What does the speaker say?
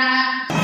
ta.